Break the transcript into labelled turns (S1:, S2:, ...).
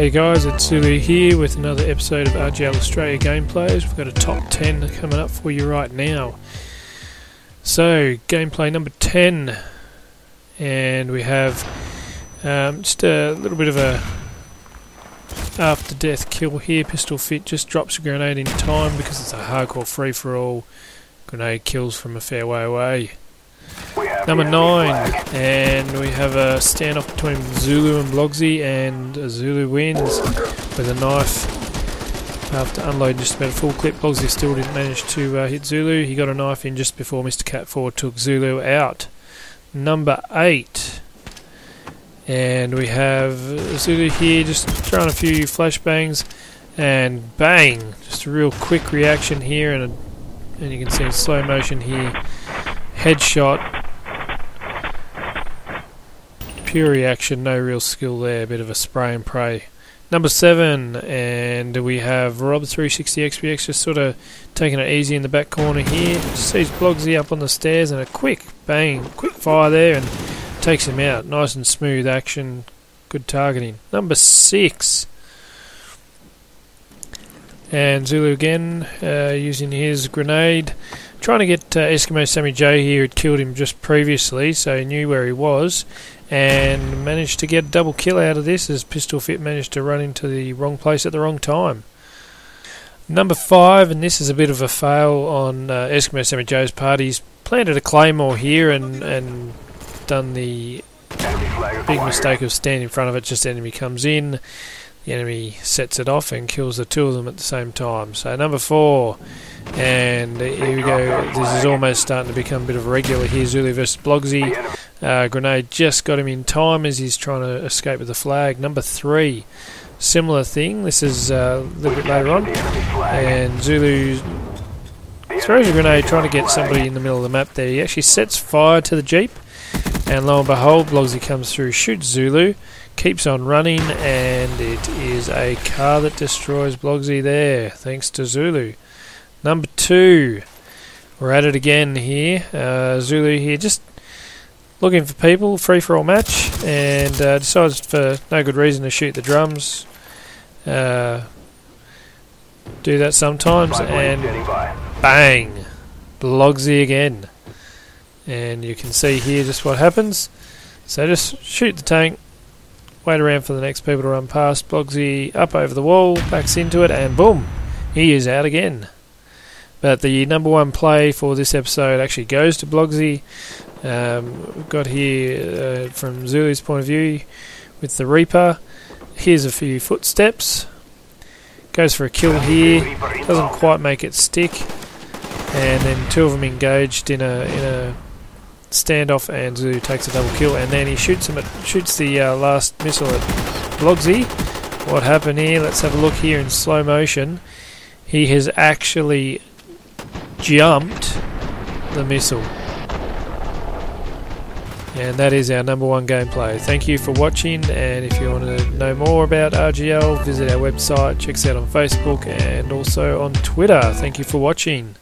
S1: Hey guys, it's Zulu here with another episode of RGL Australia Gameplays. We've got a top 10 coming up for you right now. So, gameplay number 10, and we have um, just a little bit of a after death kill here. Pistol Fit just drops a grenade in time because it's a hardcore free for all. Grenade kills from a fair way away. Number nine, and we have a standoff between Zulu and Blogsy, and Zulu wins with a knife. After unloading just about a full clip, Blogsy still didn't manage to uh, hit Zulu. He got a knife in just before Mr. Cat 4 took Zulu out. Number eight, and we have Zulu here just throwing a few flashbangs, and bang! Just a real quick reaction here, and, a, and you can see in slow motion here headshot pure reaction, no real skill there, a bit of a spray and pray. Number seven, and we have Rob360XPX just sort of taking it easy in the back corner here. Sees Blogsy up on the stairs and a quick bang, quick fire there and takes him out. Nice and smooth action, good targeting. Number six, and Zulu again uh, using his grenade. Trying to get uh, Eskimo Sammy J here, had killed him just previously, so he knew where he was and managed to get a double kill out of this as Pistol Fit managed to run into the wrong place at the wrong time. Number five, and this is a bit of a fail on uh, Eskimo Sammy Joe's part. He's planted a claymore here and and done the big mistake of standing in front of it. Just enemy comes in, enemy sets it off and kills the two of them at the same time. So number four, and here we go. This is almost starting to become a bit of a regular here. Zulu versus Blogsy. Uh, grenade just got him in time as he's trying to escape with the flag. Number three, similar thing. This is uh, a little bit later on, and Zulu throws a grenade trying to get somebody in the middle of the map. There, he actually sets fire to the jeep, and lo and behold, Blogsy comes through, shoots Zulu, keeps on running, and it is a car that destroys Blogsy there, thanks to Zulu. Number two, we're at it again here. Uh, Zulu here, just looking for people, free for all match, and uh, decides for no good reason to shoot the drums. Uh, do that sometimes, and bang, Blogsy again. And you can see here just what happens. So just shoot the tank, wait around for the next people to run past. Blogsy up over the wall, backs into it, and boom, he is out again. But the number one play for this episode actually goes to Blogsy. Um, we've got here uh, from Zulu's point of view with the Reaper. Here's a few footsteps. Goes for a kill here. Doesn't quite make it stick. And then two of them engaged in a in a standoff, and Zulu takes a double kill. And then he shoots him at, shoots the uh, last missile at Blogsy. What happened here? Let's have a look here in slow motion. He has actually jumped the missile. And that is our number one gameplay. Thank you for watching, and if you want to know more about RGL, visit our website, check us out on Facebook, and also on Twitter. Thank you for watching.